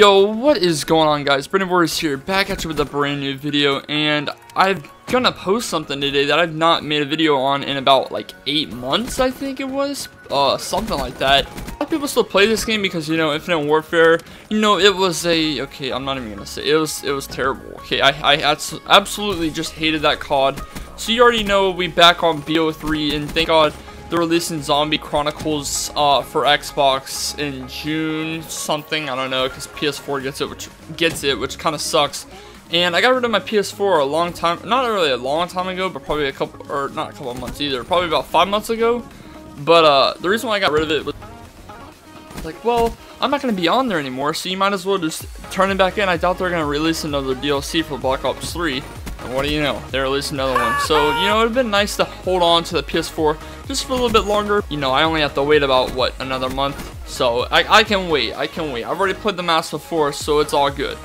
Yo, what is going on guys? Brandon Vorhis here, back at you with a brand new video, and I'm gonna post something today that I've not made a video on in about like 8 months, I think it was, uh, something like that. A lot of people still play this game because, you know, Infinite Warfare, you know, it was a, okay, I'm not even gonna say, it was, it was terrible, okay, I, I absolutely just hated that COD, so you already know we back on BO3, and thank God, they're releasing Zombie Chronicles uh, for Xbox in June something. I don't know because PS4 gets it, which gets it, which kind of sucks. And I got rid of my PS4 a long time, not really a long time ago, but probably a couple, or not a couple of months either, probably about five months ago. But uh, the reason why I got rid of it was like, well, I'm not going to be on there anymore, so you might as well just turn it back in. I doubt they're going to release another DLC for Black Ops 3. And what do you know? They released another one. So, you know, it would have been nice to hold on to the PS4 just for a little bit longer. You know, I only have to wait about, what, another month? So, I, I can wait. I can wait. I've already played the mask before, so it's all good.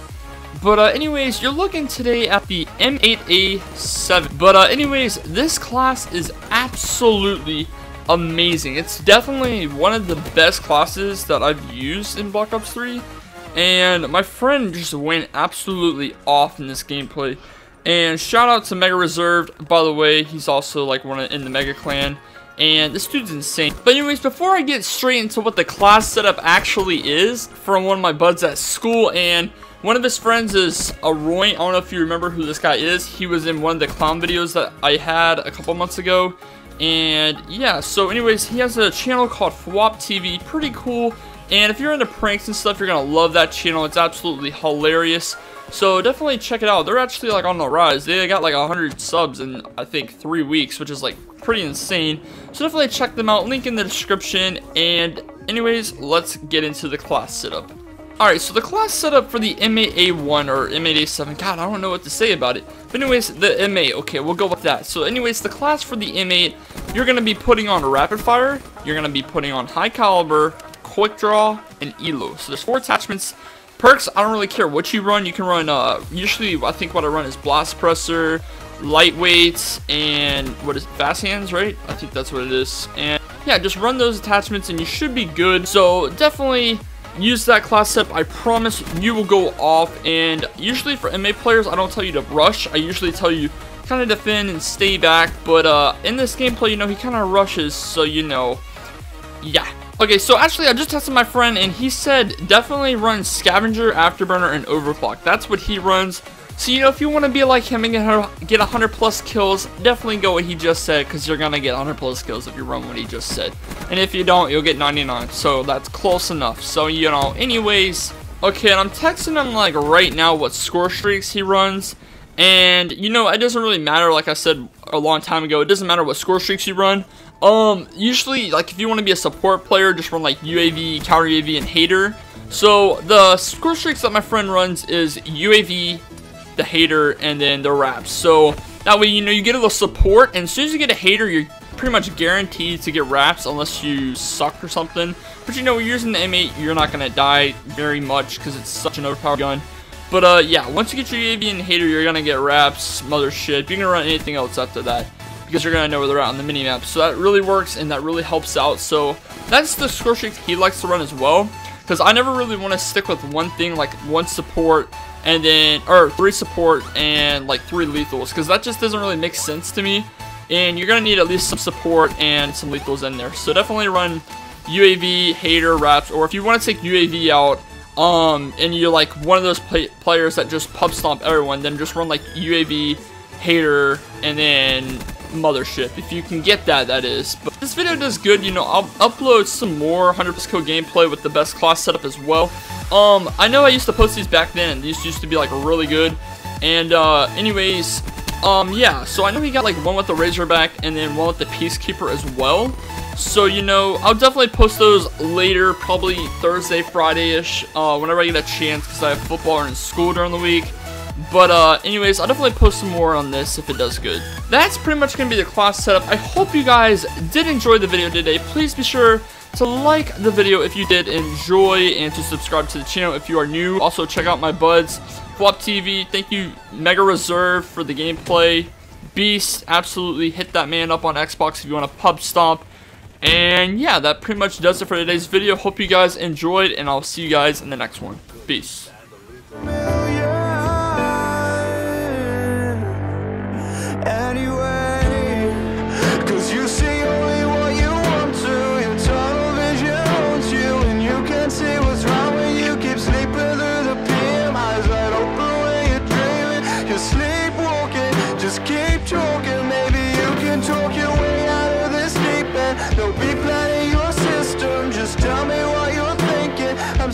But uh, anyways, you're looking today at the M8A7. But uh, anyways, this class is absolutely amazing. It's definitely one of the best classes that I've used in Black Ops 3. And my friend just went absolutely off in this gameplay. And shout out to Mega Reserved, by the way, he's also like one in the Mega Clan. And this dude's insane. But anyways, before I get straight into what the class setup actually is from one of my buds at school, and one of his friends is a Roy. I don't know if you remember who this guy is. He was in one of the clown videos that I had a couple months ago. And yeah, so anyways, he has a channel called Fwop TV. Pretty cool. And if you're into pranks and stuff, you're going to love that channel. It's absolutely hilarious. So definitely check it out. They're actually like on the rise. They got like 100 subs in I think three weeks, which is like pretty insane. So definitely check them out. Link in the description. And anyways, let's get into the class setup. Alright, so the class setup for the M8A1 or M8A7, god, I don't know what to say about it. But anyways, the M8, okay, we'll go with that. So anyways, the class for the M8, you're going to be putting on Rapid Fire, you're going to be putting on High Caliber, Quick Draw, and Elo. So there's four attachments. Perks, I don't really care what you run. You can run, uh, usually I think what I run is Blast Presser, Lightweights, and what is it, Fast Hands, right? I think that's what it is. And yeah, just run those attachments and you should be good. So definitely use that class step. I promise you will go off. And usually for MA players, I don't tell you to rush. I usually tell you kind of defend and stay back. But uh, in this gameplay, you know, he kind of rushes. So, you know, yeah. Okay, so actually, I just tested my friend, and he said definitely run Scavenger, Afterburner, and Overclock. That's what he runs. So, you know, if you want to be like him and get 100 plus kills, definitely go what he just said, because you're going to get 100 plus kills if you run what he just said. And if you don't, you'll get 99, so that's close enough. So, you know, anyways, okay, and I'm texting him, like, right now what score streaks he runs. And, you know, it doesn't really matter, like I said a long time ago, it doesn't matter what score streaks you run. Um, usually, like, if you want to be a support player, just run, like, UAV, counter UAV, and HATR. So, the score streaks that my friend runs is UAV, the HATR, and then the wraps. So, that way, you know, you get a little support, and as soon as you get a HATR, you're pretty much guaranteed to get wraps unless you suck or something. But, you know, using the M8, you're not going to die very much because it's such an overpowered gun. But, uh, yeah, once you get your UAV and HATR, you're going to get wraps, mother mothership. You can run anything else after that because you're going to know where they're at on the mini-map. So that really works and that really helps out. So that's the score streak he likes to run as well. Because I never really want to stick with one thing, like one support and then, or three support and like three lethals. Because that just doesn't really make sense to me. And you're to need at least some support and some lethals in there. So definitely run UAV, HATR, wraps, or if you want to take UAV out, um, and you're like one of those play players that just pub stomp everyone, then just run like UAV, HATR, and then mothership. If you can get that, that is. But this video does good, you know, I'll upload some more 100% code gameplay with the best class setup as well. Um, I know I used to post these back then, and these used to be, like, really good. And, uh, anyways, um, yeah, so I know he got, like, one with the Razorback, and then one with the Peacekeeper as well. So, you know, I'll definitely post those later, probably Thursday, Friday-ish, uh, whenever I get a chance, because I have football and school during the week. But, uh, anyways, I'll definitely post some more on this if it does good. That's pretty much going to be the class setup. I hope you guys did enjoy the video today. Please be sure to like the video if you did enjoy and to subscribe to the channel if you are new. Also, check out my buds, Fwop TV. Thank you, Mega Reserve, for the gameplay. Beast, absolutely hit that man up on Xbox if you want to pub stomp. And yeah, that pretty much does it for today's video. Hope you guys enjoyed, and I'll see you guys in the next one. Peace.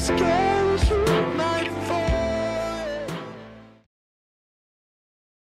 Scared.